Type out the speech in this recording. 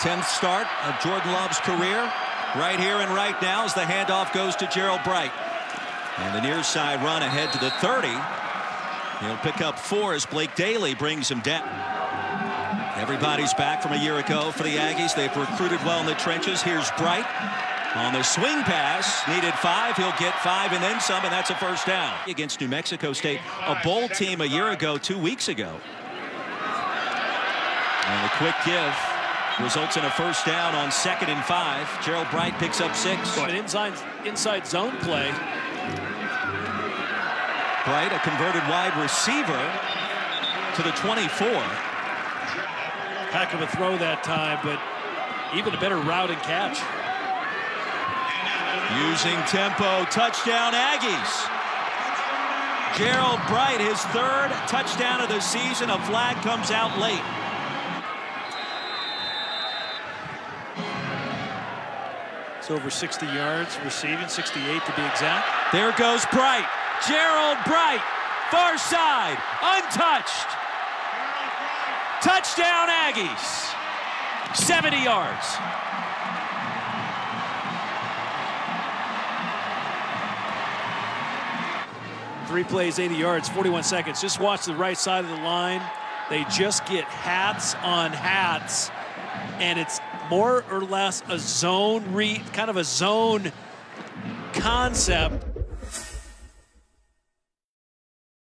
10th start of Jordan Love's career. Right here and right now as the handoff goes to Gerold Bright. And the near side run ahead to the 30. He'll pick up four as Blake Daly brings him down. Everybody's back from a year ago for the Aggies. They've recruited well in the trenches. Here's Bright on the swing pass. Needed five. He'll get five and then some, and that's a first down. Against New Mexico State, a bowl team a year ago, two weeks ago. And a quick give results in a first down on second and five. Gerold Bright picks up six. An inside, inside zone play. Bright, a converted wide receiver to the 24. Heck of a throw that time, but even a better route and catch. Using tempo, touchdown Aggies. Gerold Bright, his third touchdown of the season. A flag comes out late. It's over 60 yards receiving, 68 to be exact. There goes Bright. Gerold Bright, far side, untouched. Touchdown Aggies. 70 yards. Three plays, 80 yards, 41 seconds. Just watch the right side of the line. They just get hats on hats, and it's more or less a zone read, kind of a zone concept